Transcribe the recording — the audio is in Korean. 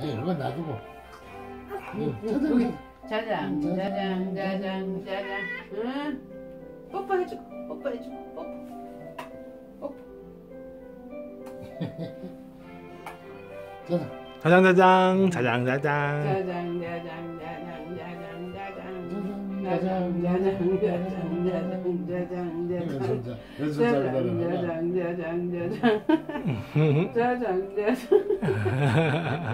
에이, 이건 놔두고. 응, 여기 짜장. 짜장 짜장 짜장 짜장 응 뽀뽀해주고 뽀뽀해주고 뽀뽀 뽀뽀 짜장. 짜장 짜장 짜장 짜장 짜장 짜장 짜장 짜장 짜장 짜장. 짜장 짜장 짜장 짜장 짜장 연습 짜장 잘 짜장 짜장 짜장 짜장 짜장 짜장